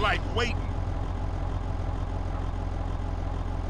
Like waiting.